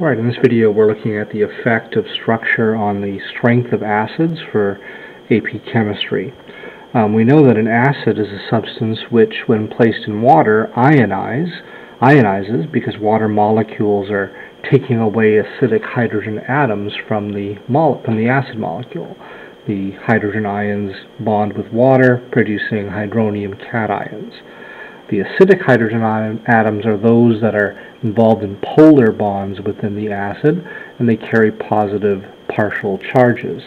Alright, in this video we're looking at the effect of structure on the strength of acids for AP Chemistry. Um, we know that an acid is a substance which, when placed in water, ionize, ionizes because water molecules are taking away acidic hydrogen atoms from the, from the acid molecule. The hydrogen ions bond with water, producing hydronium cations. The acidic hydrogen atoms are those that are involved in polar bonds within the acid, and they carry positive partial charges.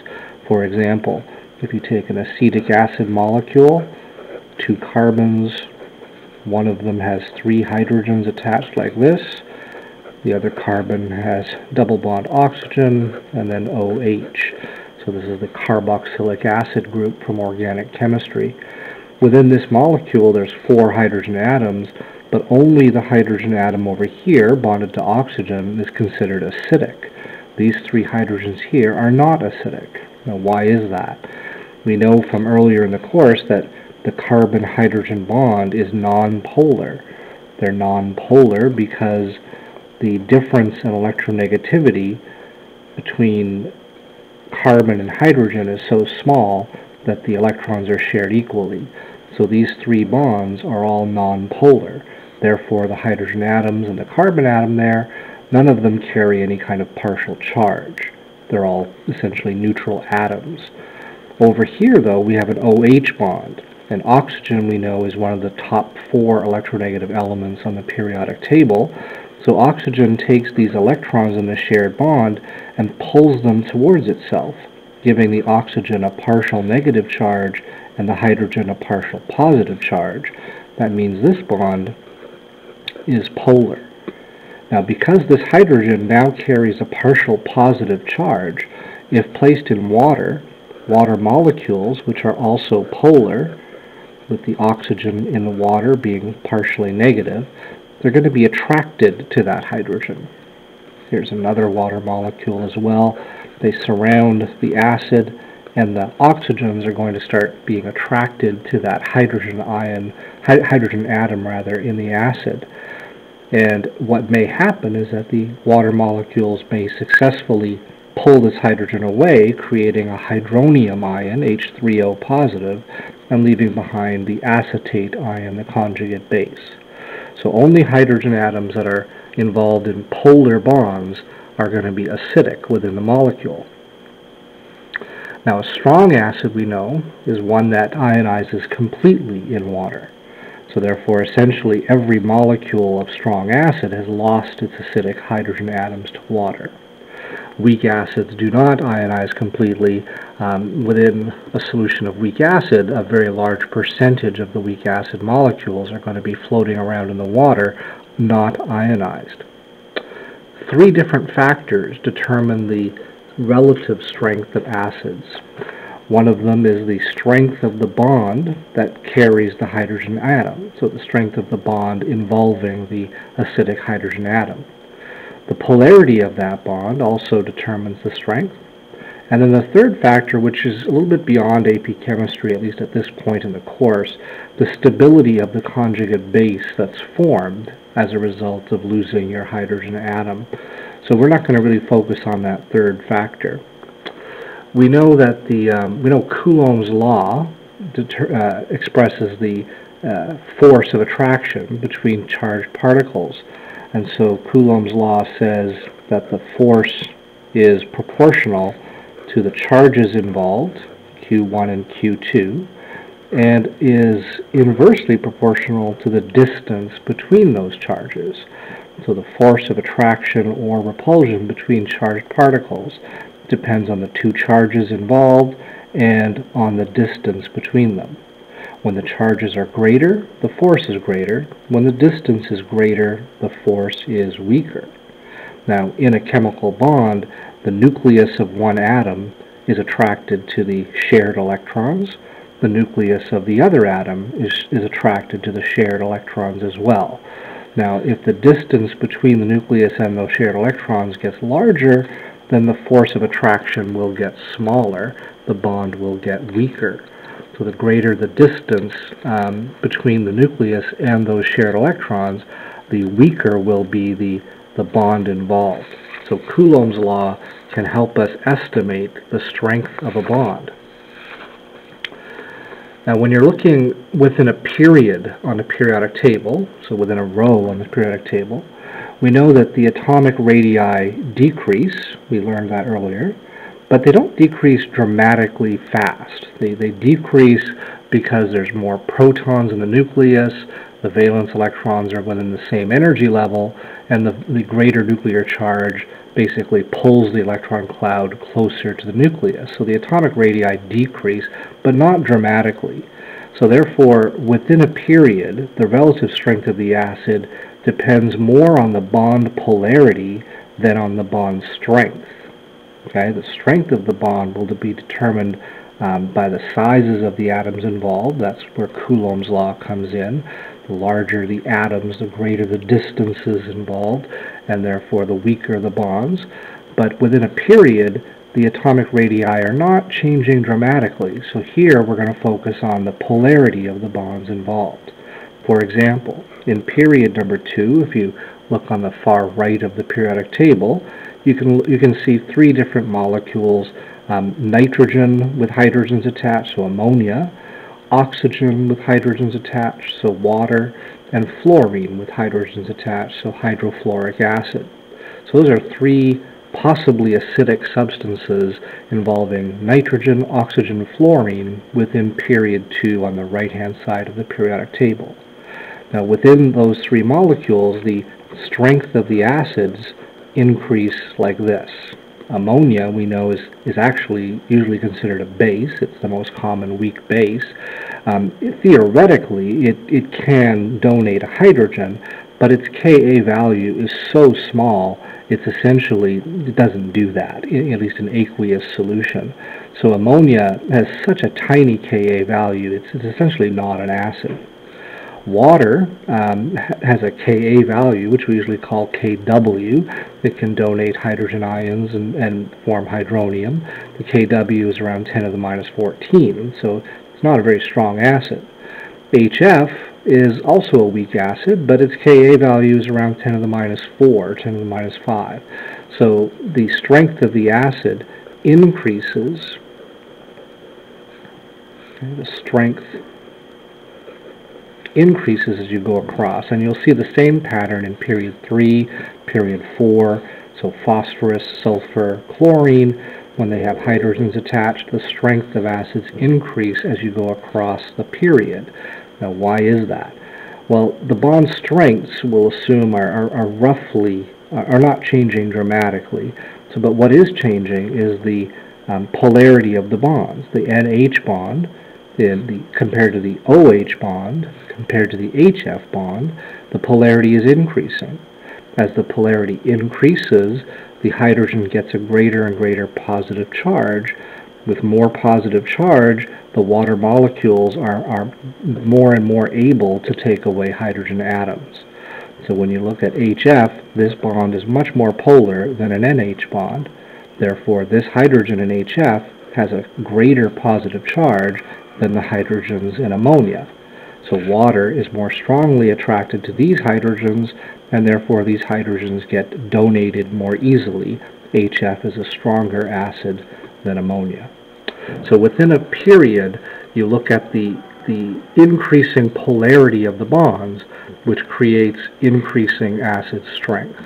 For example, if you take an acetic acid molecule, two carbons, one of them has three hydrogens attached like this, the other carbon has double bond oxygen, and then OH. So this is the carboxylic acid group from organic chemistry. Within this molecule, there's four hydrogen atoms, but only the hydrogen atom over here, bonded to oxygen, is considered acidic. These three hydrogens here are not acidic. Now, why is that? We know from earlier in the course that the carbon-hydrogen bond is nonpolar. They're nonpolar because the difference in electronegativity between carbon and hydrogen is so small that the electrons are shared equally. So these three bonds are all nonpolar. Therefore, the hydrogen atoms and the carbon atom there, none of them carry any kind of partial charge. They're all essentially neutral atoms. Over here, though, we have an OH bond. And oxygen, we know, is one of the top four electronegative elements on the periodic table. So oxygen takes these electrons in the shared bond and pulls them towards itself, giving the oxygen a partial negative charge and the hydrogen a partial positive charge. That means this bond is polar. Now because this hydrogen now carries a partial positive charge, if placed in water, water molecules, which are also polar, with the oxygen in the water being partially negative, they're going to be attracted to that hydrogen. Here's another water molecule as well. They surround the acid and the oxygens are going to start being attracted to that hydrogen ion, hydrogen atom rather, in the acid. And what may happen is that the water molecules may successfully pull this hydrogen away, creating a hydronium ion, H3O positive, and leaving behind the acetate ion, the conjugate base. So only hydrogen atoms that are involved in polar bonds are going to be acidic within the molecule. Now a strong acid we know is one that ionizes completely in water. So therefore essentially every molecule of strong acid has lost its acidic hydrogen atoms to water. Weak acids do not ionize completely. Um, within a solution of weak acid, a very large percentage of the weak acid molecules are going to be floating around in the water, not ionized. Three different factors determine the relative strength of acids. One of them is the strength of the bond that carries the hydrogen atom, so the strength of the bond involving the acidic hydrogen atom. The polarity of that bond also determines the strength. And then the third factor, which is a little bit beyond AP chemistry, at least at this point in the course, the stability of the conjugate base that's formed as a result of losing your hydrogen atom. So we're not going to really focus on that third factor. We know that the um, we know Coulomb's law uh, expresses the uh, force of attraction between charged particles, and so Coulomb's law says that the force is proportional to the charges involved, Q1 and Q2, and is inversely proportional to the distance between those charges. So the force of attraction or repulsion between charged particles depends on the two charges involved and on the distance between them. When the charges are greater, the force is greater. When the distance is greater, the force is weaker. Now, in a chemical bond, the nucleus of one atom is attracted to the shared electrons. The nucleus of the other atom is, is attracted to the shared electrons as well. Now, if the distance between the nucleus and those shared electrons gets larger, then the force of attraction will get smaller, the bond will get weaker. So the greater the distance um, between the nucleus and those shared electrons, the weaker will be the, the bond involved. So Coulomb's law can help us estimate the strength of a bond. Now when you're looking within a period on a periodic table, so within a row on the periodic table, we know that the atomic radii decrease, we learned that earlier, but they don't decrease dramatically fast. They, they decrease because there's more protons in the nucleus, the valence electrons are within the same energy level, and the, the greater nuclear charge basically pulls the electron cloud closer to the nucleus. So the atomic radii decrease, but not dramatically. So therefore, within a period, the relative strength of the acid depends more on the bond polarity than on the bond strength. Okay, the strength of the bond will be determined um, by the sizes of the atoms involved. That's where Coulomb's law comes in. The larger the atoms, the greater the distances involved, and therefore the weaker the bonds. But within a period, the atomic radii are not changing dramatically. So here we're going to focus on the polarity of the bonds involved. For example, in period number two, if you look on the far right of the periodic table, you can, you can see three different molecules, um, nitrogen with hydrogens attached, so ammonia, oxygen with hydrogens attached, so water, and fluorine with hydrogens attached, so hydrofluoric acid. So those are three possibly acidic substances involving nitrogen, oxygen, fluorine within period 2 on the right-hand side of the periodic table. Now within those three molecules, the strength of the acids increase like this. Ammonia, we know, is, is actually usually considered a base. It's the most common weak base. Um, theoretically, it, it can donate hydrogen, but its Ka value is so small, it's essentially, it doesn't do that, at least in aqueous solution. So ammonia has such a tiny Ka value, it's, it's essentially not an acid. Water um, has a Ka value, which we usually call Kw. It can donate hydrogen ions and, and form hydronium. The Kw is around 10 to the minus 14, so it's not a very strong acid. HF is also a weak acid, but its Ka value is around 10 to the minus 4, 10 to the minus 5. So the strength of the acid increases. The strength increases as you go across. And you'll see the same pattern in period 3, period 4. So phosphorus, sulfur, chlorine, when they have hydrogens attached, the strength of acids increase as you go across the period. Now why is that? Well, the bond strengths we'll assume are, are, are roughly, are not changing dramatically. So, but what is changing is the um, polarity of the bonds. The NH bond in the, compared to the OH bond, compared to the HF bond, the polarity is increasing. As the polarity increases, the hydrogen gets a greater and greater positive charge. With more positive charge, the water molecules are, are more and more able to take away hydrogen atoms. So when you look at HF, this bond is much more polar than an NH bond. Therefore, this hydrogen in HF has a greater positive charge than the hydrogens in ammonia. So water is more strongly attracted to these hydrogens, and therefore these hydrogens get donated more easily. HF is a stronger acid than ammonia. So within a period, you look at the, the increasing polarity of the bonds, which creates increasing acid strength.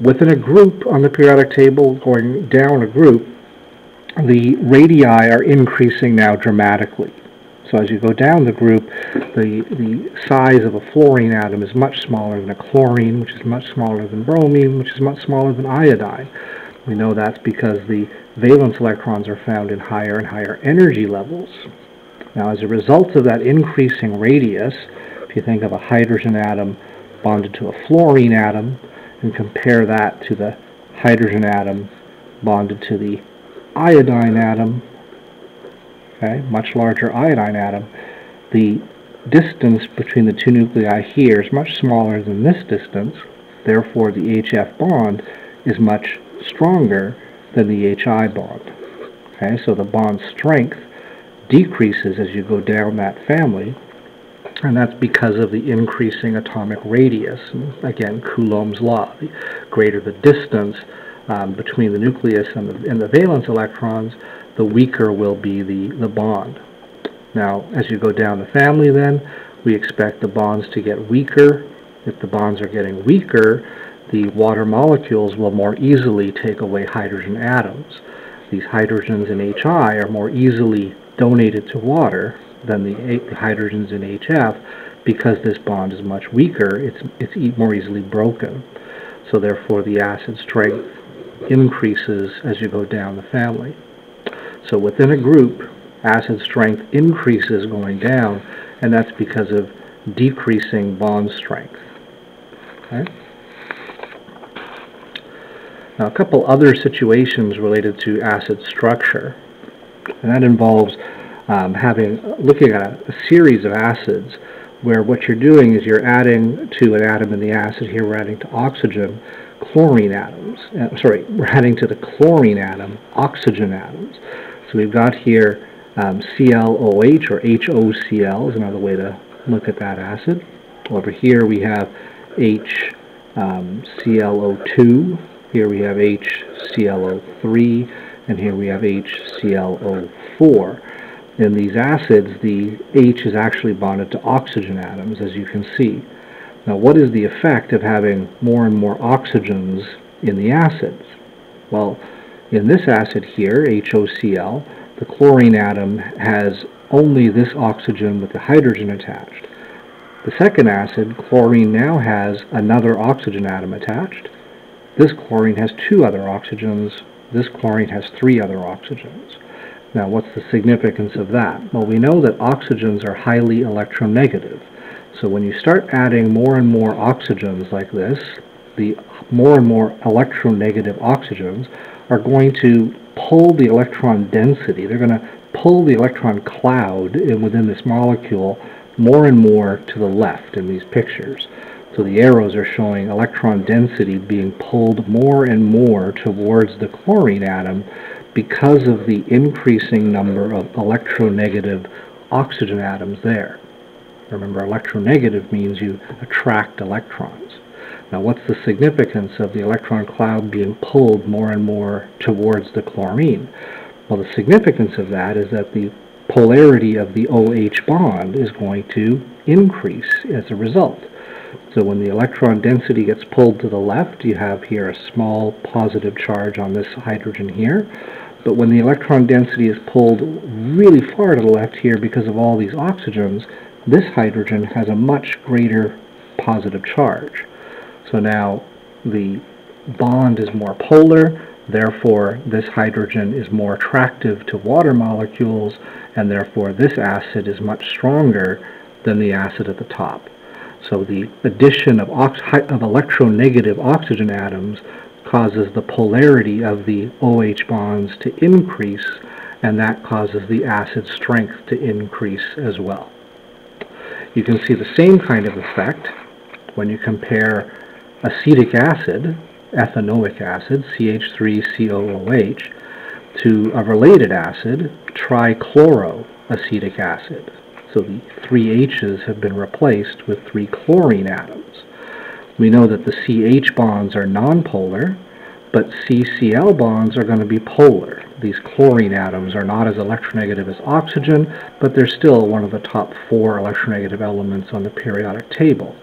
Within a group on the periodic table, going down a group, the radii are increasing now dramatically. So as you go down the group, the, the size of a fluorine atom is much smaller than a chlorine, which is much smaller than bromine, which is much smaller than iodine. We know that's because the valence electrons are found in higher and higher energy levels. Now as a result of that increasing radius, if you think of a hydrogen atom bonded to a fluorine atom, and compare that to the hydrogen atom bonded to the iodine atom, okay, much larger iodine atom, the distance between the two nuclei here is much smaller than this distance, therefore the HF bond is much stronger than the HI bond. Okay, so the bond strength decreases as you go down that family, and that's because of the increasing atomic radius. And again, Coulomb's law. The greater the distance um, between the nucleus and the, and the valence electrons, the weaker will be the, the bond. Now, as you go down the family then, we expect the bonds to get weaker. If the bonds are getting weaker, the water molecules will more easily take away hydrogen atoms. These hydrogens in HI are more easily donated to water than the, the hydrogens in HF because this bond is much weaker, it's, it's more easily broken. So therefore the acid strength increases as you go down the family. So within a group, acid strength increases going down, and that's because of decreasing bond strength. Okay? Now, a couple other situations related to acid structure, and that involves um, having looking at a, a series of acids where what you're doing is you're adding to an atom in the acid here, we're adding to oxygen, chlorine atoms. Uh, sorry, we're adding to the chlorine atom oxygen atoms. So we've got here um, ClOH or HOCl is another way to look at that acid. Over here we have HClO2, here we have HClO3, and here we have HClO4. In these acids, the H is actually bonded to oxygen atoms, as you can see. Now, what is the effect of having more and more oxygens in the acids? Well, in this acid here, HOCl, the chlorine atom has only this oxygen with the hydrogen attached. The second acid, chlorine now has another oxygen atom attached. This chlorine has two other oxygens. This chlorine has three other oxygens. Now, what's the significance of that? Well, we know that oxygens are highly electronegative. So when you start adding more and more oxygens like this, the more and more electronegative oxygens are going to pull the electron density. They're going to pull the electron cloud within this molecule more and more to the left in these pictures. So the arrows are showing electron density being pulled more and more towards the chlorine atom because of the increasing number of electronegative oxygen atoms there. Remember, electronegative means you attract electrons. Now, what's the significance of the electron cloud being pulled more and more towards the chlorine? Well, the significance of that is that the polarity of the OH bond is going to increase as a result. So when the electron density gets pulled to the left, you have here a small positive charge on this hydrogen here. But when the electron density is pulled really far to the left here because of all these oxygens, this hydrogen has a much greater positive charge. So now the bond is more polar, therefore this hydrogen is more attractive to water molecules, and therefore this acid is much stronger than the acid at the top. So the addition of, of electronegative oxygen atoms causes the polarity of the OH bonds to increase, and that causes the acid strength to increase as well. You can see the same kind of effect when you compare acetic acid, ethanoic acid, CH3COOH, to a related acid, trichloroacetic acid. So the three H's have been replaced with three chlorine atoms. We know that the CH bonds are nonpolar, but CCl bonds are going to be polar. These chlorine atoms are not as electronegative as oxygen, but they're still one of the top four electronegative elements on the periodic table.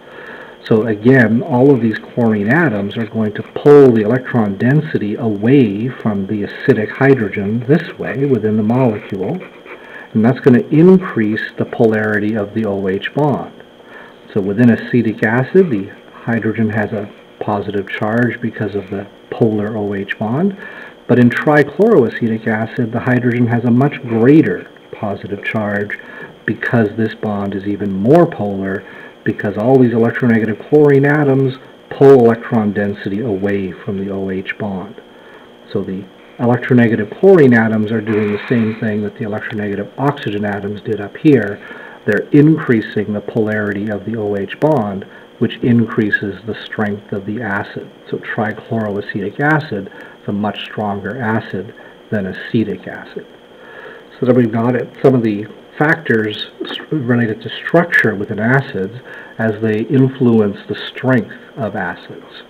So again, all of these chlorine atoms are going to pull the electron density away from the acidic hydrogen this way within the molecule, and that's going to increase the polarity of the OH bond. So within acetic acid, the hydrogen has a positive charge because of the polar OH bond, but in trichloroacetic acid, the hydrogen has a much greater positive charge because this bond is even more polar because all these electronegative chlorine atoms pull electron density away from the OH bond. So the electronegative chlorine atoms are doing the same thing that the electronegative oxygen atoms did up here. They're increasing the polarity of the OH bond, which increases the strength of the acid. So trichloroacetic acid is a much stronger acid than acetic acid. So that we've got it. Some of the factors related to structure within acids as they influence the strength of acids.